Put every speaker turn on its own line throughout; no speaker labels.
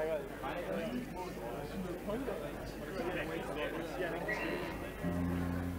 Thank you.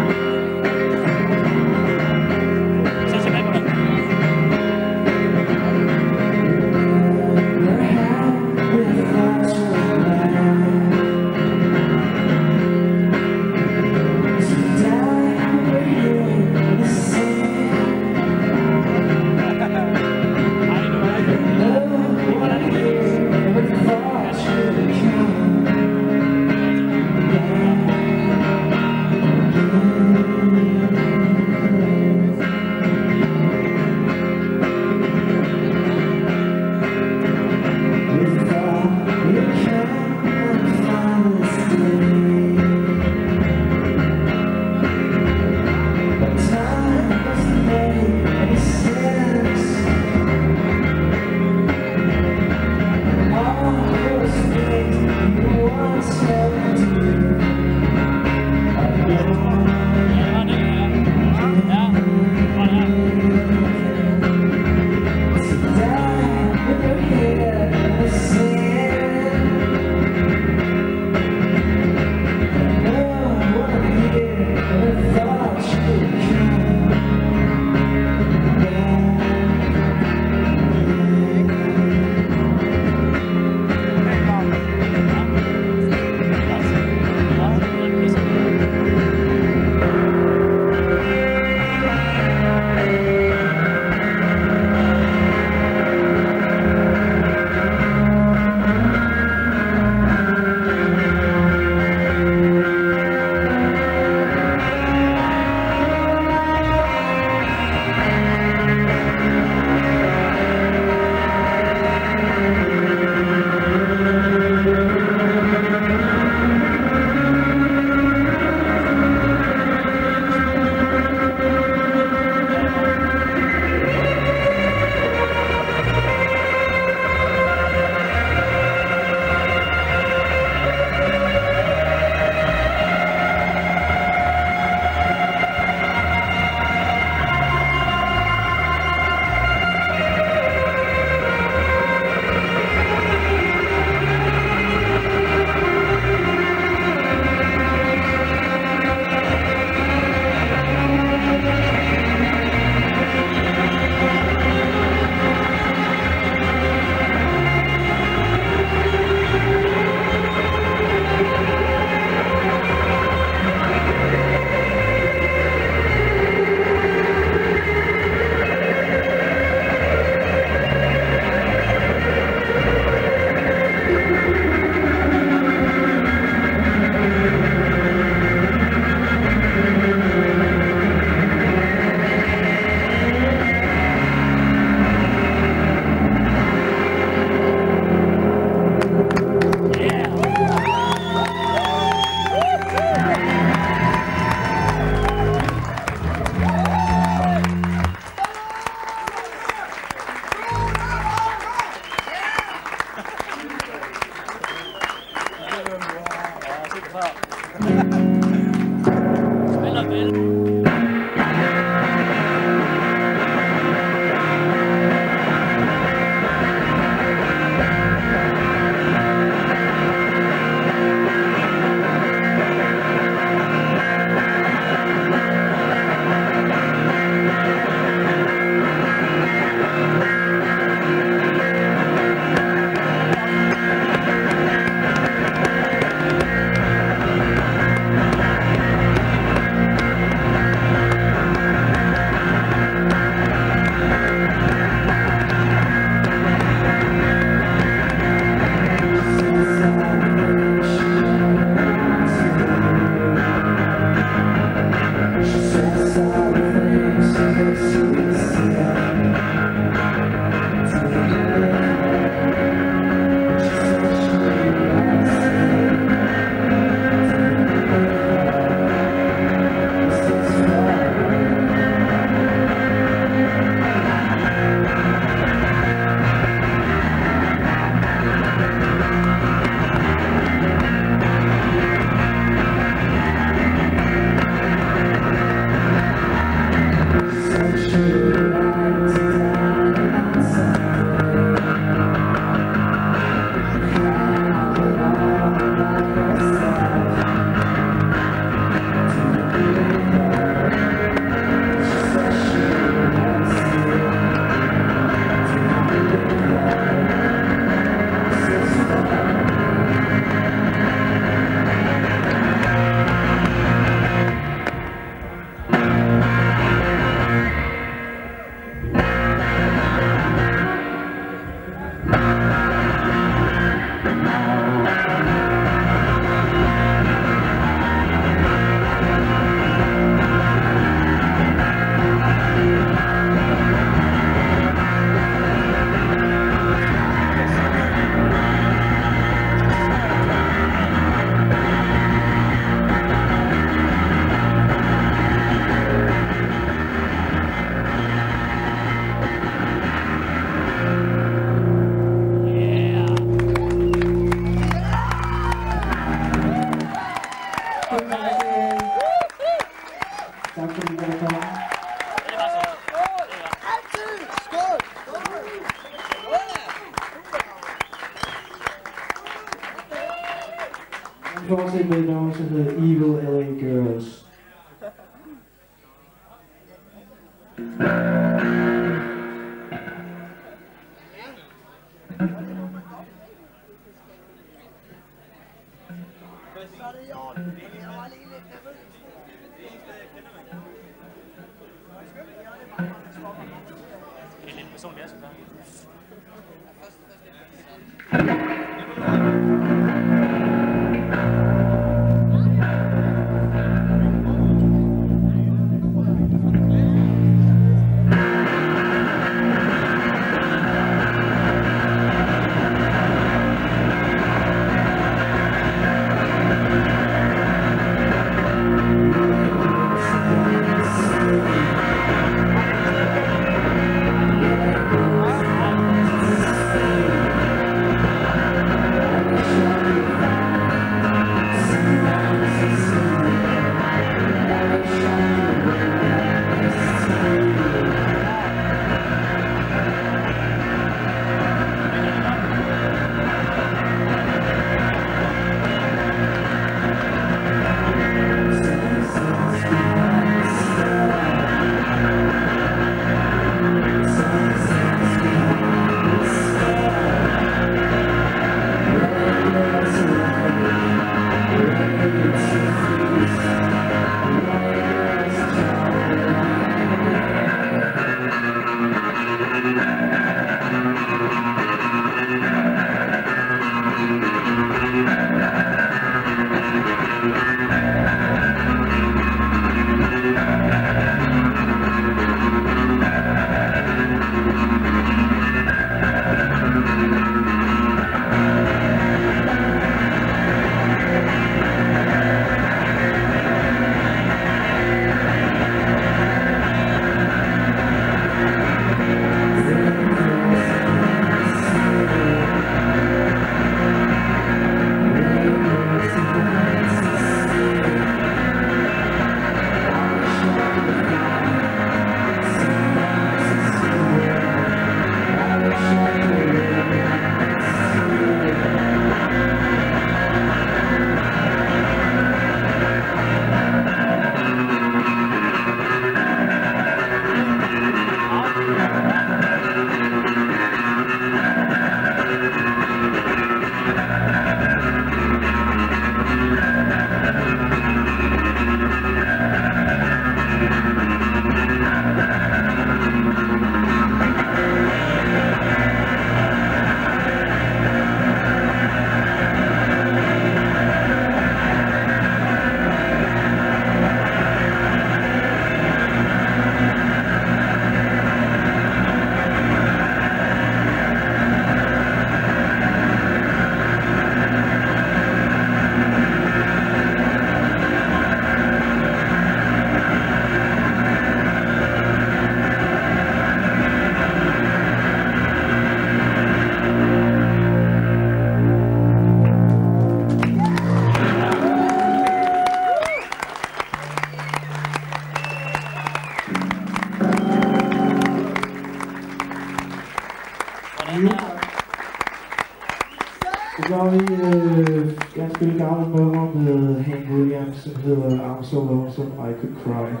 I Could Cry.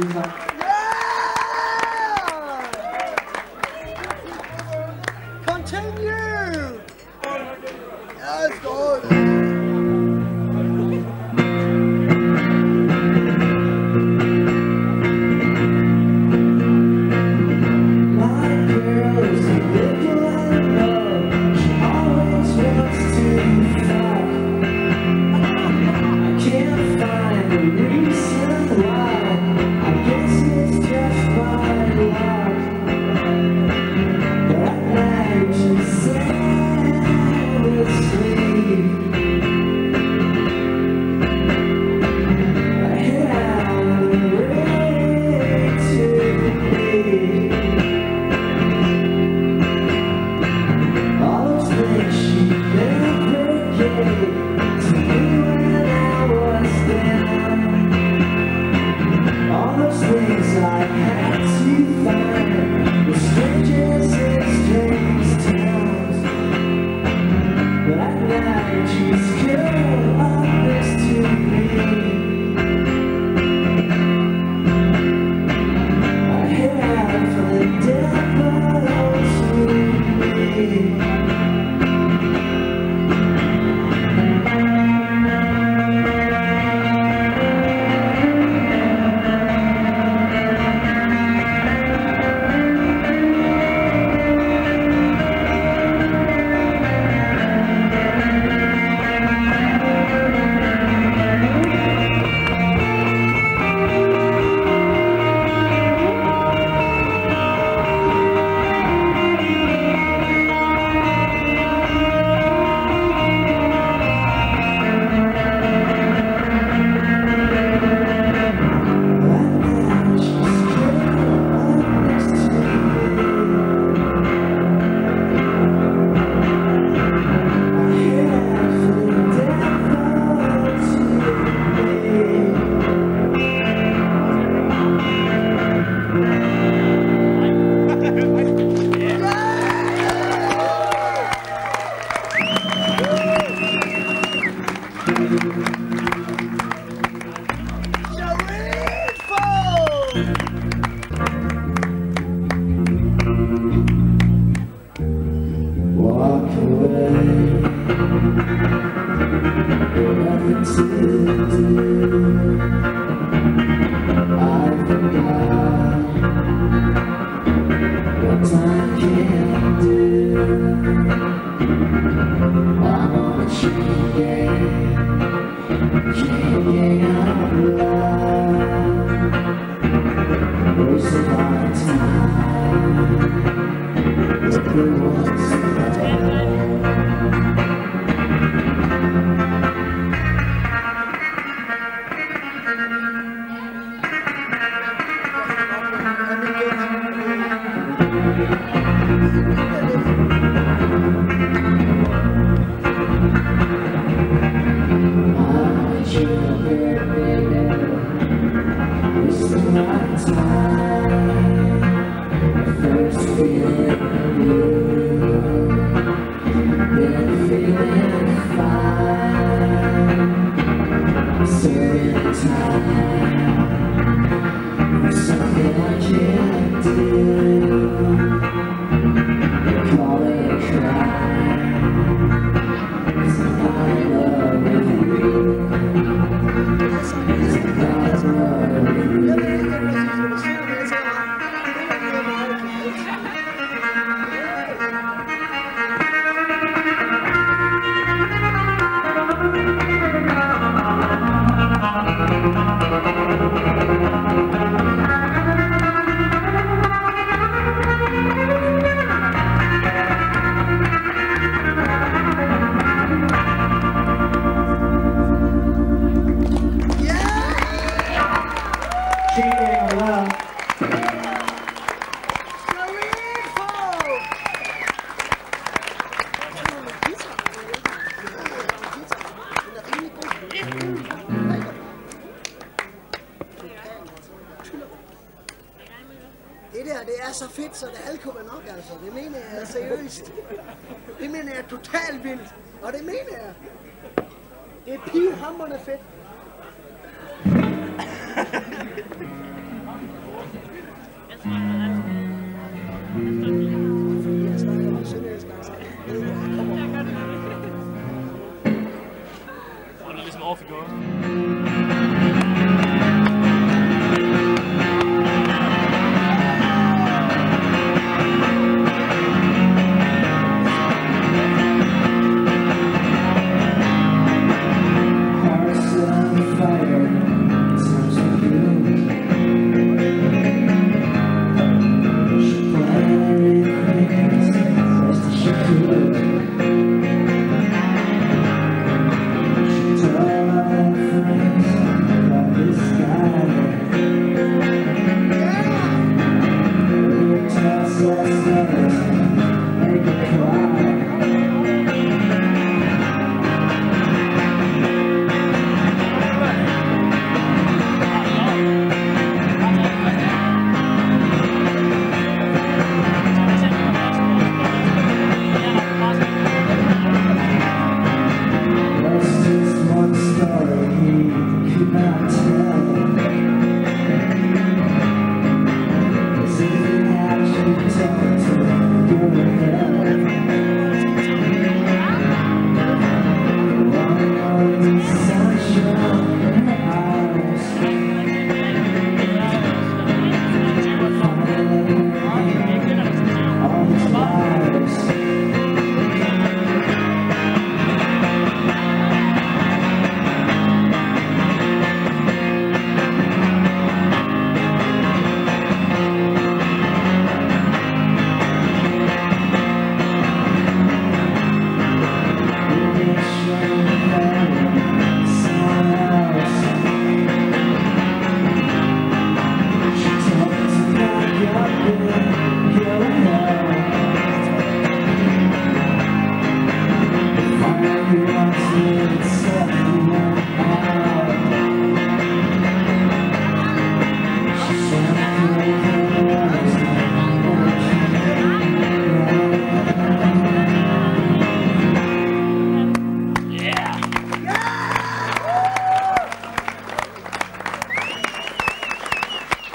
İyi günler.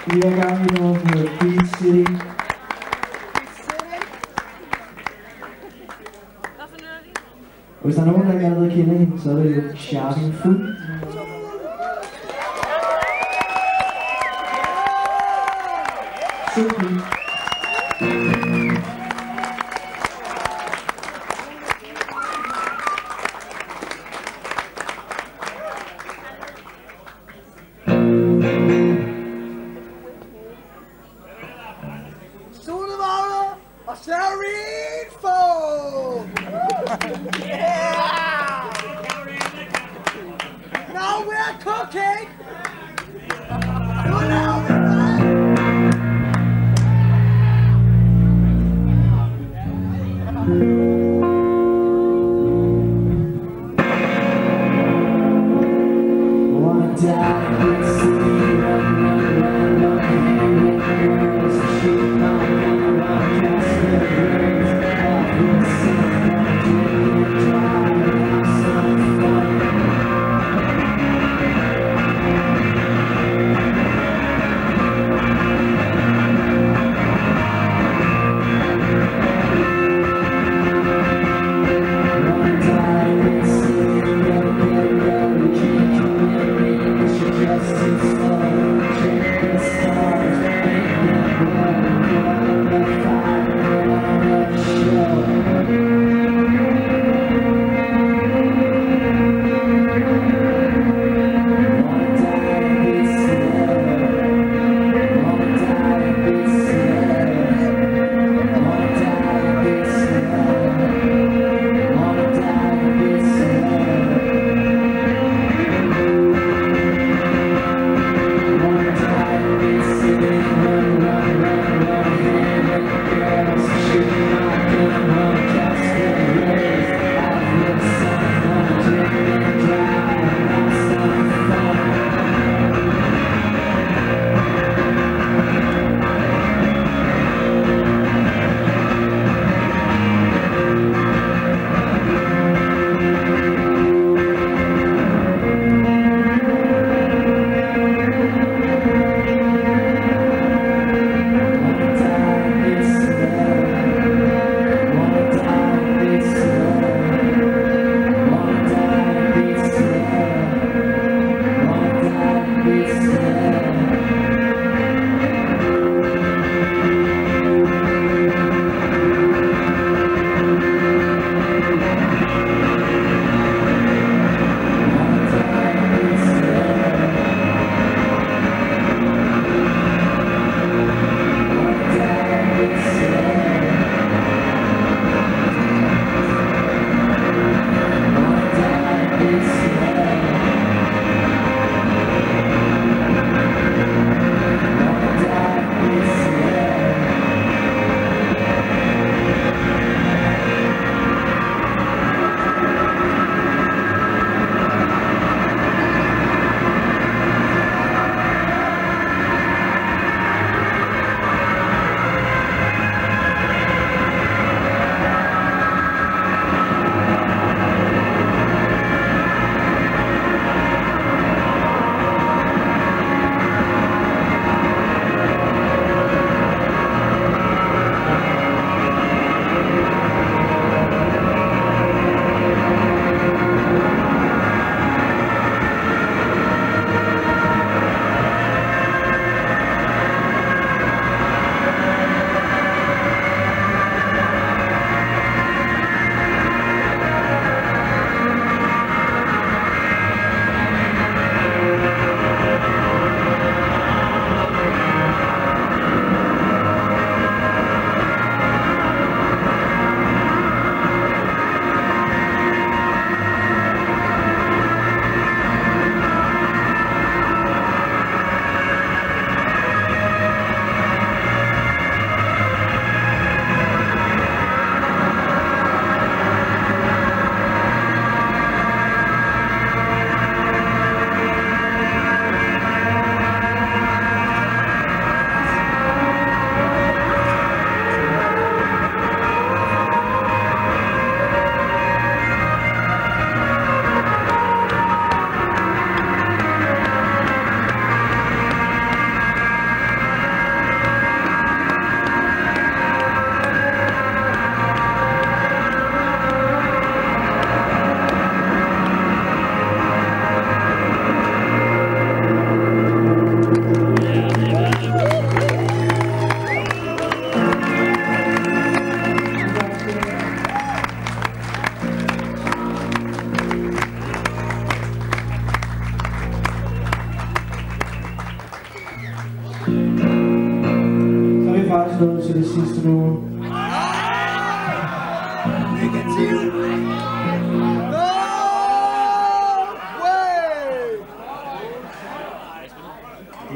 Vi er
We are coming off the beach city. Hvis der er nogen, der ikke allerede kender hende, så er det jo Charlie Fu. Super.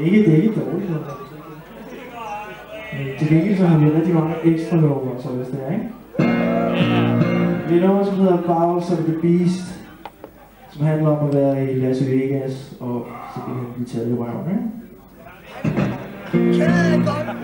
Ikke, det er ikke dårligt. altså. Men til gengæld så har vi rigtig mange ekstra numre, så hvis det er, ikke? Det er nummer, som hedder Bowels of the Beast, som handler om at være i Las Vegas og så simpelthen blive taget i røven, ikke?
Kender godt.